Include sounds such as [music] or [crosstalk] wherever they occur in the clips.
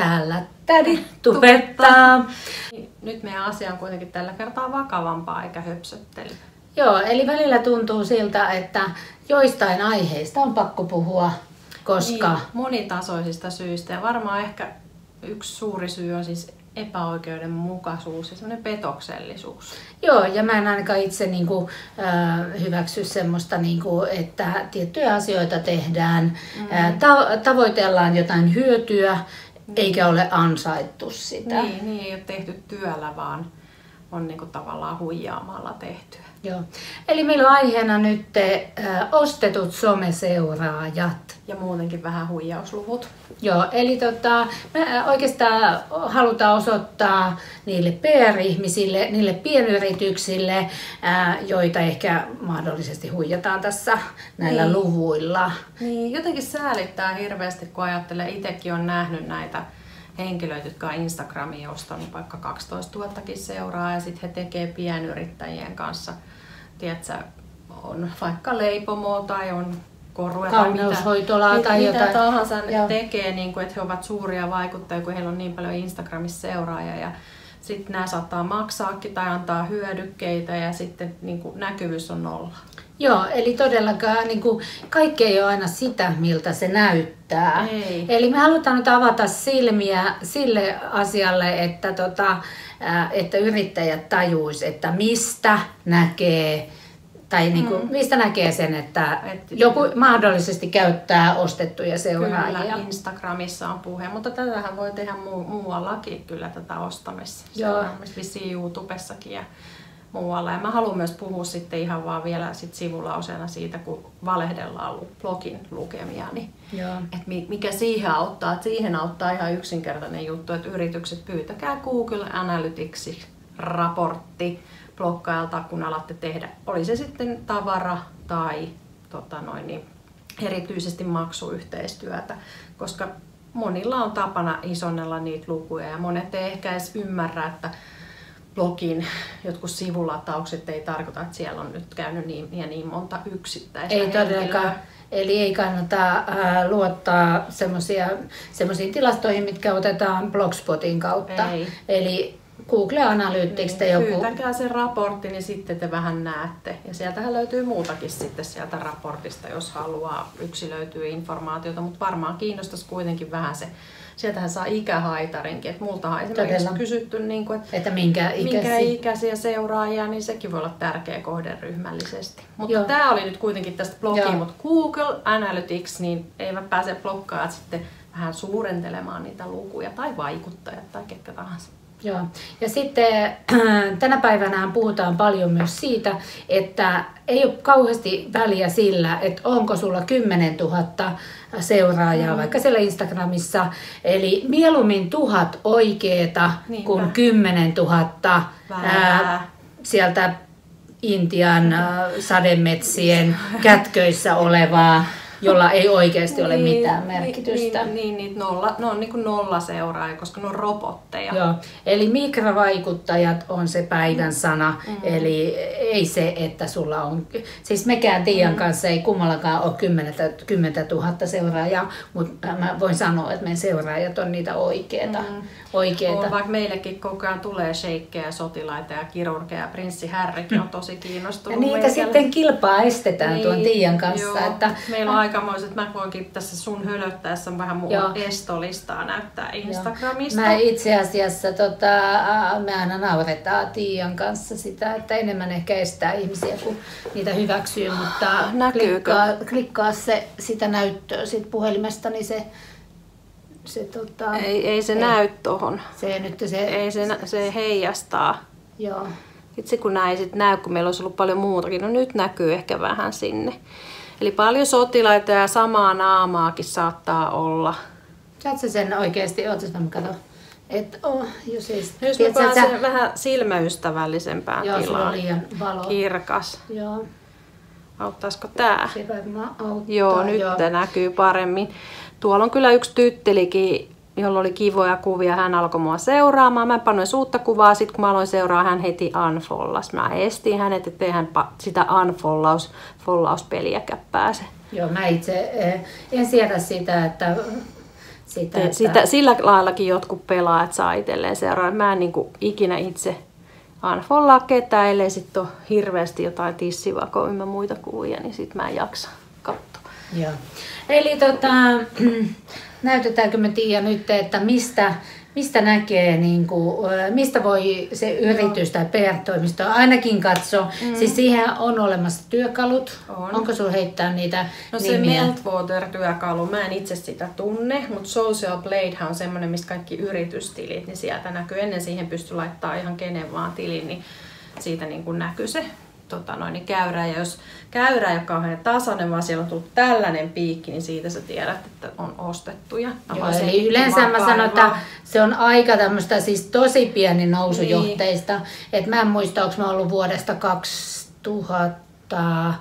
täällä tädit tupettaa. Nyt meidän asia on kuitenkin tällä kertaa vakavampaa eikä höpsöttely. Joo, eli välillä tuntuu siltä, että joistain aiheista on pakko puhua, koska... Niin, monitasoisista syistä ja varmaan ehkä yksi suuri syy on siis epäoikeudenmukaisuus ja semmoinen petoksellisuus. Joo, ja mä en ainakaan itse niin kuin, äh, hyväksy semmoista, niin kuin, että tiettyjä asioita tehdään, mm. äh, ta- tavoitellaan jotain hyötyä, mm. eikä ole ansaittu sitä. Niin, niin ei ole tehty työllä, vaan on niin kuin, tavallaan huijaamalla tehtyä. Joo. Eli meillä on aiheena nyt te, äh, ostetut someseuraajat. Ja muutenkin vähän huijausluvut. Joo, eli tota, me oikeastaan halutaan osoittaa niille PR-ihmisille, niille pienyrityksille, ää, joita ehkä mahdollisesti huijataan tässä näillä niin. luvuilla. Niin, jotenkin säälittää hirveästi, kun ajattelee, itsekin on nähnyt näitä henkilöitä, jotka on Instagramiin ostanut vaikka 12 000 seuraa ja sitten he tekee pienyrittäjien kanssa, tiedätkö, on vaikka leipomo tai on korua tai mitä, tai mitä jotain. tahansa ne tekee, niin kuin, että he ovat suuria vaikuttajia, kun heillä on niin paljon Instagramissa seuraajia. Ja sitten nämä saattaa maksaakin tai antaa hyödykkeitä ja sitten niin kuin, näkyvyys on nolla. Joo, eli todellakaan niin kuin, kaikki ei ole aina sitä, miltä se näyttää. Ei. Eli me halutaan nyt avata silmiä sille asialle, että, tota, että yrittäjät tajuis, että mistä näkee tai niin kuin, mm. mistä näkee sen, että Et, joku mahdollisesti käyttää ostettuja seuraajia? Kyllä, Instagramissa on puhe, mutta tätähän voi tehdä mu- muuallakin kyllä tätä ostamista. Joo. Vissiin YouTubessakin ja muualla. Ja mä haluan myös puhua sitten ihan vaan vielä sit sivulauseena siitä, kun valehdellaan blogin lukemia, niin Joo. Et mikä siihen auttaa. Et siihen auttaa ihan yksinkertainen juttu, että yritykset pyytäkää Google Analytics raportti blokkaajalta, kun alatte tehdä, oli se sitten tavara tai tota noin, niin erityisesti maksuyhteistyötä, koska monilla on tapana isonnella niitä lukuja ja monet ei ehkä edes ymmärrä, että blogin jotkut sivulataukset ei tarkoita, että siellä on nyt käynyt niin ja niin monta yksittäistä Ei todellakaan. Eli ei kannata äh, luottaa semmoisiin tilastoihin, mitkä otetaan Blogspotin kautta. Ei. Eli Google Analytics niin, joku. Pyytäkää se raportti, niin sitten te vähän näette. Ja sieltähän löytyy muutakin sitten sieltä raportista, jos haluaa yksilöityä informaatiota, mutta varmaan kiinnostaisi kuitenkin vähän se. Sieltähän saa ikähaitarinkin. Että multa on esimerkiksi Todella. kysytty, niin kuin, että, että minkä, ikäsi... minkä ikäisiä seuraajia, niin sekin voi olla tärkeä kohderyhmällisesti. Mutta tämä oli nyt kuitenkin tästä blogia, mutta Google Analytics, niin eivät pääse blokkaajat sitten vähän suurentelemaan niitä lukuja tai vaikuttajat tai ketkä tahansa. Joo. Ja sitten tänä päivänä puhutaan paljon myös siitä, että ei ole kauheasti väliä sillä, että onko sulla 10 000 seuraajaa mm. vaikka siellä Instagramissa. Eli mieluummin tuhat oikeeta Niinpä. kuin 10 000 ää, sieltä Intian sademetsien kätköissä olevaa jolla ei oikeasti ole niin, mitään merkitystä. Niin, niin, niin nolla, ne on niin kuin nolla seuraaja, koska ne on robotteja. Joo, eli mikrovaikuttajat on se päivän sana, mm. eli ei se, että sulla on, siis mekään Tiian mm. kanssa ei kummallakaan ole 10, 10 000 seuraajaa, mutta mä voin sanoa, että meidän seuraajat on niitä oikeita. Mm. oikeita. On, vaikka meillekin koko ajan tulee sheikkejä, sotilaita ja kirurgeja, prinssi Härrikin on tosi kiinnostunut. Ja niitä meidän sitten kilpaa estetään niin, tuon Tiian kanssa. Joo. Että, Meillä on aikamoiset. Mä voinkin tässä sun hölöttäessä vähän mun Joo. estolistaa näyttää Instagramista. Mä itse asiassa, tota, me aina nauretaan Tiian kanssa sitä, että enemmän ehkä estää ihmisiä kuin niitä hyväksyy, mutta klikkaa, klikkaa se, sitä näyttöä siitä puhelimesta, niin se se, tota, ei, ei se ei, näy tohon. Se, nyt se, ei se, se heijastaa. Joo. Itse kun näin sit näy, kun meillä olisi ollut paljon muutakin, no nyt näkyy ehkä vähän sinne. Eli paljon sotilaita ja samaa naamaakin saattaa olla. Saat sen oikeasti, ootas mä katson. Et, oh, jos ei, jos mä pääsen sä... vähän silmäystävällisempään Joo, tilaan. Joo, liian valo. Kirkas. Joo. Auttaisiko tää? Se auttaa, Joo, nyt joo. näkyy paremmin. Tuolla on kyllä yksi tyttelikin, jolla oli kivoja kuvia. Hän alkoi mua seuraamaan. Mä panoin suutta kuvaa. Sitten kun mä aloin seuraa, hän heti unfollas. Mä estin hänet, ettei hän sitä unfollaus follauspeliäkään pääse. Joo, mä itse eh, en siedä sitä, että sitä, että... sitä, sillä laillakin jotkut pelaajat saa itselleen seuraa. Mä en niin kuin ikinä itse unfollaa ketään, ellei sitten ole hirveästi jotain tissivakoimia muita kuvia, niin sitten mä en jaksa katsoa. Joo. Eli tota, näytetäänkö me Tiia nyt, että mistä, mistä näkee, niin kuin, mistä voi se yritys tai PR-toimisto ainakin katsoa. Mm. Siis siihen on olemassa työkalut. On. Onko sinulla heittää niitä No se nimiä? Meltwater-työkalu, mä en itse sitä tunne, mutta Social Bladehan on semmoinen, mistä kaikki yritystilit, niin sieltä näkyy. Ennen siihen pystyi laittaa ihan kenen vaan tilin, niin siitä niin kuin näkyy se tota noin, niin käyrä. Ja jos käyrä ei ole kauhean tasainen, vaan siellä on tullut tällainen piikki, niin siitä sä tiedät, että on ostettuja. Mä Joo, sen eli yleensä mä sanon, että se on aika tämmöistä siis tosi pieni nousujohteista. Niin. Et mä en muista, onko mä ollut vuodesta 2000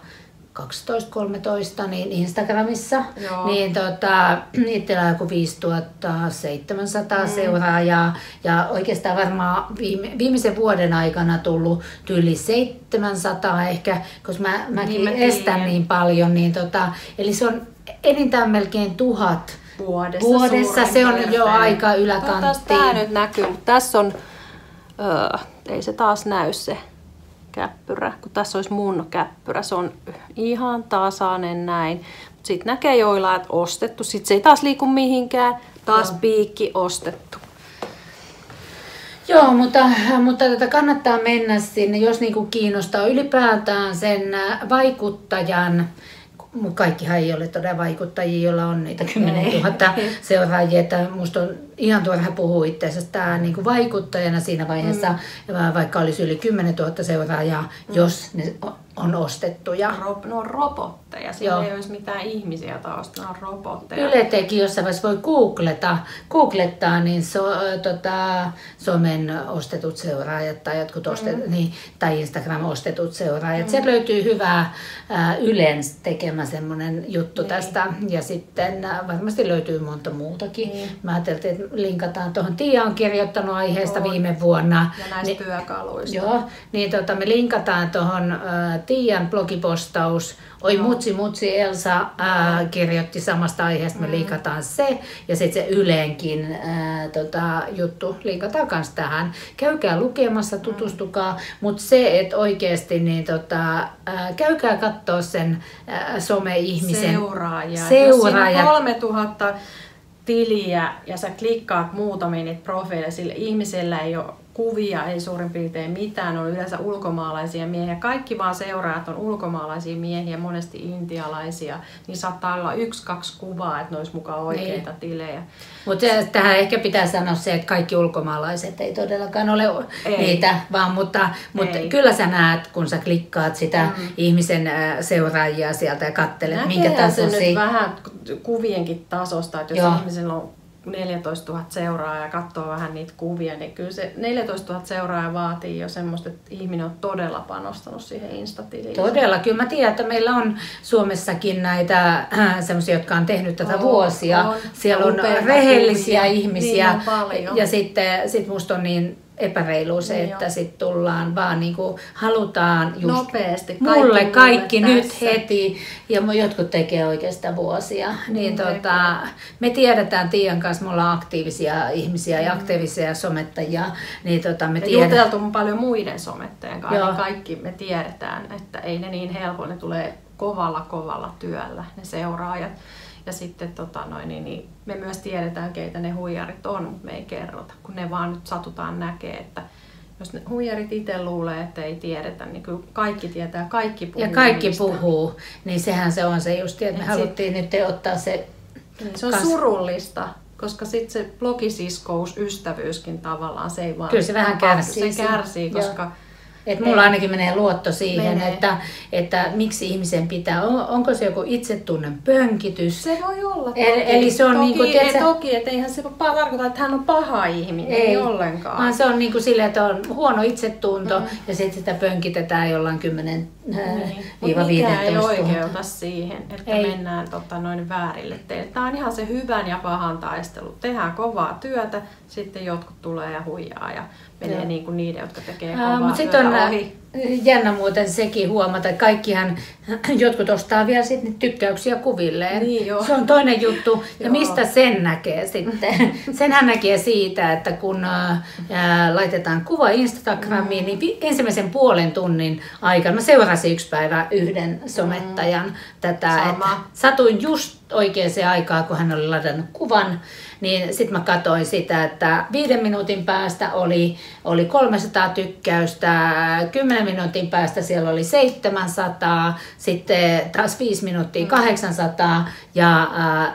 12-13 niin Instagramissa, Joo. niin tota, itsellä on joku 5700 mm. seuraajaa ja oikeastaan varmaan viime, viimeisen vuoden aikana tullut tyyli 700 ehkä, koska mä, mäkin Niin mä estän niin paljon, niin tota, eli se on enintään melkein tuhat vuodessa, Vuodessa se on piirtein. jo aika yläkanttiin. Tää nyt näkyy, mutta tässä on, öö, ei se taas näy se käppyrä, kun tässä olisi mun käppyrä. Se on ihan tasainen näin. Sitten näkee joilla, että ostettu. Sitten se ei taas liiku mihinkään. Taas piikki ostettu. Joo, mutta, mutta tätä kannattaa mennä sinne, jos niinku kiinnostaa ylipäätään sen vaikuttajan, kaikkihan ei ole todella vaikuttajia, joilla on niitä 10 000 [laughs] seuraajia, että musta on ihan turha puhua itsestä niin vaikuttajana siinä vaiheessa, mm. vaikka olisi yli 10 000 seuraajaa, mm. jos ne on ostettuja. Rob, ne on robotteja. Siinä Joo. ei olisi mitään ihmisiä taustalla, ne on robotteja. Yle teki jossain vaiheessa, voi googleta, googlettaa, niin so, tota, somen ostetut seuraajat tai jotkut ostet, mm. niin, tai Instagram ostetut seuraajat. Mm. Sieltä löytyy hyvää ä, Ylen tekemä semmoinen juttu Niin. tästä. Ja sitten ä, varmasti löytyy monta muutakin. Niin. Mä ajattelin, että linkataan tuohon. Tiia on kirjoittanut aiheesta On. viime vuonna. Ja näistä työkaluista. Joo, niin tota, me linkataan tuohon Tiian blogipostaus. Oi mutsi mutsi Elsa äh, kirjoitti samasta aiheesta, me Mm. linkataan se. Ja sitten se Yleenkin äh, tota, juttu linkataan myös tähän. Käykää lukemassa, Mm. tutustukaa. Mutta se, että oikeasti niin tota, äh, käykää katsoa sen äh, some-ihmisen seuraajia. seuraajat. Jos siinä on 3000 tiliä ja sä klikkaat muutamia niitä profiileja, sillä ihmisellä ei ole kuvia, ei suurin piirtein mitään, on yleensä ulkomaalaisia miehiä. Kaikki vaan seuraajat on ulkomaalaisia miehiä, monesti intialaisia, niin saattaa olla yksi, kaksi kuvaa, että ne olisi mukaan oikeita Niin. tilejä. Mutta tähän ehkä pitää sanoa se, että kaikki ulkomaalaiset ei todellakaan ole Ei. niitä, vaan mutta, mutta Ei. kyllä sä näet, kun sä klikkaat sitä mm. ihmisen äh, seuraajia sieltä ja katselet, minkä Näkeehän se nyt tasoisia. vähän kuvienkin tasosta, että jos Joo. ihmisellä on 14 000 seuraajaa ja katsoo vähän niitä kuvia, niin kyllä se 14 000 seuraajaa vaatii jo semmoista, että ihminen on todella panostanut siihen Instatiliin. Todella, kyllä mä tiedän, että meillä on Suomessakin näitä äh, semmoisia, jotka on tehnyt tätä On, vuosia. on. Siellä on rehellisiä kuvia. ihmisiä. Niin on paljon. ja sitten sit musta on niin epäreilu se, Niin että on. sit tullaan vaan niinku, halutaan just Nopeasti. mulle kaikki mulle nyt tässä. heti ja jotkut tekee oikeastaan vuosia. Niin Mm, tota, me tiedetään Tiian kanssa, me ollaan aktiivisia ihmisiä ja aktiivisia somettajia, niin tota, me Ja tiedetään. juteltu paljon muiden somettajien kanssa, niin kaikki me tiedetään, että ei ne niin helpolla, ne tulee kovalla kovalla työllä, ne seuraajat. Ja sitten tota noin, niin, niin me myös tiedetään, keitä ne huijarit on, mutta me ei kerrota, kun ne vaan nyt satutaan näkee, että jos ne huijarit itse luulee, että ei tiedetä, niin kyllä kaikki tietää, kaikki puhuu. Ja kaikki niistä. puhuu, niin sehän se on se just, että me Et haluttiin nyt ottaa se Niin, se on Kas- surullista, koska sitten se blogisiskous, ystävyyskin tavallaan, se ei vaan... Kyllä se vähän kärsii Se kärsii, Joo. Koska... Että mulla ainakin menee luotto siihen, Menee. että, että miksi ihmisen pitää, on, onko se joku itsetunnen pönkitys. Se voi olla toki. Eli- eli se on toki, niinku, tiedätkö- Toki, että eihän se tarkoita, että hän on paha ihminen, ei, ei ollenkaan. vaan se on niin kuin silleen, että on huono itsetunto mm. ja sitten sitä pönkitetään jollain 10 Niin. Mut viiva mikään ei 15 000. oikeuta siihen, että Ei. ei. mennään tota, noin väärille teille. Tämä on ihan se hyvän ja pahan taistelu. Tehdään kovaa työtä, sitten jotkut tulee ja huijaa ja menee Joo. niin kuin niiden, jotka tekee kovaa Mutta sitten on ohi. jännä muuten sekin huomata, että kaikkihan, [clears throat] jotkut ostaa vielä sitten tykkäyksiä kuvilleen. Niin joo. Se on toinen juttu. Ja Joo. mistä sen näkee sitten? [laughs] Senhän näkee siitä, että kun ää, laitetaan kuva Instagramiin, niin vi- ensimmäisen puolen tunnin aikana mä seurasin yksi päivä yhden somettajan tätä. Sama. Että satuin just oikeaan aikaan, kun hän oli ladannut kuvan, niin sitten mä katsoin sitä, että viiden minuutin päästä oli, oli 300 tykkäystä, 10 minuutin päästä siellä oli 700, sitten taas 5 minuuttia 800 ja äh,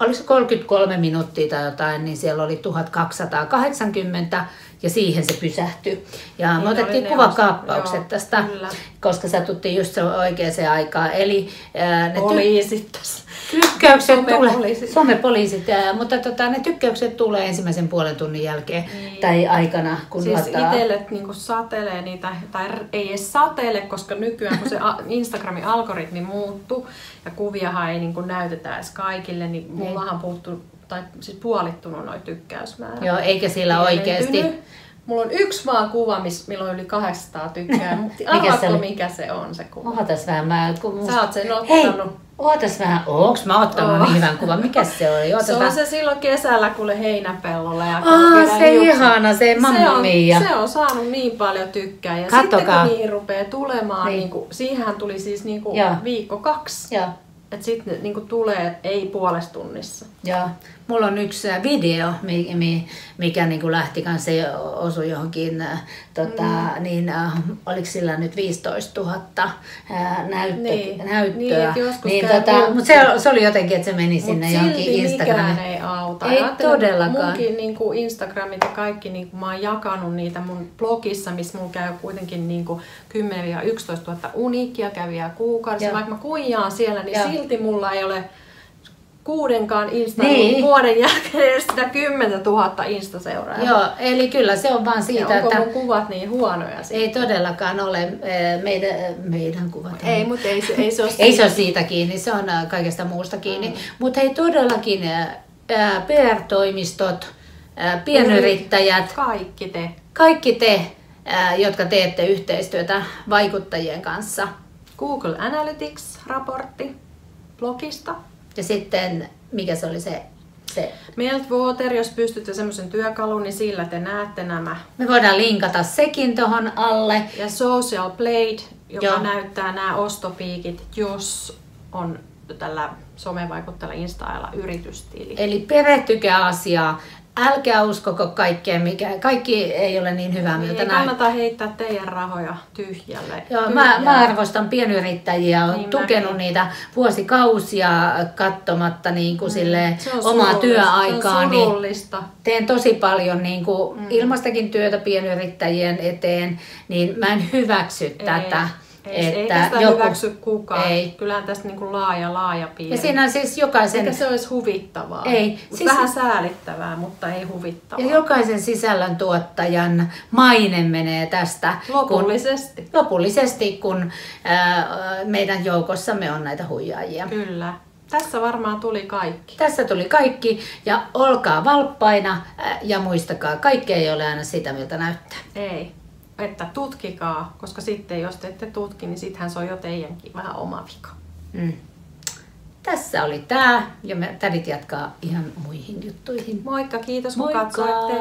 oliko se 33 minuuttia tai jotain, niin siellä oli 1280 ja siihen se pysähtyi. Ja Niin me otettiin kuvakaappaukset osat, tästä, kyllä. koska satuttiin just se oikeaan aikaan. Eli ää, ne Poliisit tässä. tykkäykset tulee, Somepoliisit. somepoliisit, ää, mutta tota, ne tykkäykset tulee ensimmäisen puolen tunnin jälkeen Niin. tai aikana, kun Siis lataa. itselle niinku satelee niitä, tai ei edes satele, koska nykyään kun se [laughs] Instagramin algoritmi muuttuu ja kuviahan ei niinku näytetä edes kaikille, niin mullahan puuttuu, tai siis puolittunut noi tykkäysmäärät. Joo, eikä sillä oikeasti. Pienentynyt. Mulla on yksi vaan kuva, milloin on yli 800 tykkää. [laughs] Mikä se oli? mikä se on se kuva? Ootas vähän, mä... Kun musta... Sä oot sen Hei, ottanut. ootas vähän, onks mä ottanut Oo. niin hyvän kuvan? Mikä se oli? Ootas Se on vähän. se silloin kesällä kuule heinäpellolla. Ja kun Aa, pidän se hiukset. ihana, se Mamma on, Mia. Se on saanut niin paljon tykkää. Ja Kattokaa. sitten kun niihin rupeaa tulemaan, Niin. niin. siihen tuli siis niin kuin viikko kaksi. Joo. Että sitten niin kuin tulee, ei puolessa tunnissa. Joo. Mulla on yksi äh, video, mi- mi- mikä niin kuin lähti kanssa se osui johonkin, äh, tota, mm. niin äh, oliko sillä nyt 15 000 äh, näyttö, Niin. näyttöä. Niin, niin, käy tota, mutta se, se oli jotenkin, että se meni sinne Mutta johonkin Instagramiin. ei auta. Ei todellakaan. Munkin niin kuin Instagramit ja kaikki, niin kuin mä oon jakanut niitä mun blogissa, missä mulla käy kuitenkin niin kuin 10-11 000 uniikkia kävijää kuukaudessa. Joo. Vaikka mä kuijaan siellä, niin Joo. silti mulla ei ole kuudenkaan Insta Niin. [laughs] vuoden jälkeen edes sitä 10 000 Insta-seuraajaa. Joo, eli kyllä se on vaan Ja siitä, onko että kuvat niin huonoja sitten? ei todellakaan ole äh, meidän, meidän kuvat. on- Ei, mutta ei, se, ei se ole [laughs] Ei se ole siitä kiinni, se on äh, kaikesta muusta kiinni. Mm. Mutta hei todellakin PR-toimistot, pienyrittäjät, Kaikki te. kaikki te, jotka teette yhteistyötä vaikuttajien kanssa. Google Analytics-raportti blogista. Ja sitten, mikä se oli se, se Meltwater, jos pystytte semmoisen työkalun, niin sillä te näette nämä. me voidaan linkata sekin tuohon alle. Ja Social Blade, joka Joo. Näyttää nämä ostopiikit, jos on tällä somevaikuttajalla Instailla yritystili. Eli perehtykää asiaa. Älkää uskoko kaikkea, mikä, kaikki ei ole niin hyvää, miltä ei näyttää. kannata heittää teidän rahoja tyhjälle. Joo, mä, tyhjälle. mä arvostan pienyrittäjiä, olen Niin tukenut mäkin. niitä vuosikausia katsomatta niin kuin sille Mm. On omaa työaikaa. Se on Niin teen tosi paljon niin kuin mm. ilmastakin työtä pienyrittäjien eteen, niin mä en hyväksy tätä. Ei, ei tästä joku... hyväksy kukaan. Ei. Kyllähän tästä niin kuin laaja, laaja piiri. Ja siinä siis jokaisen, Eikä se olisi huvittavaa. Ei. Siis-. Vähän säälittävää, mutta ei huvittavaa. ja jokaisen sisällöntuottajan maine menee tästä. Lopullisesti. Kun, lopullisesti, kun ää, meidän joukossamme on näitä huijaajia. Kyllä. Tässä varmaan tuli kaikki. Tässä tuli kaikki ja olkaa valppaina ää, ja muistakaa, kaikki ei ole aina sitä, miltä näyttää. Ei. Että tutkikaa, koska sitten jos te ette tutki, niin sittenhän se on jo teidänkin vähän oma vika. Mm. Tässä oli tämä ja me tädit jatkaa ihan muihin juttuihin. Moikka, kiitos kun Moikka! katsoitte.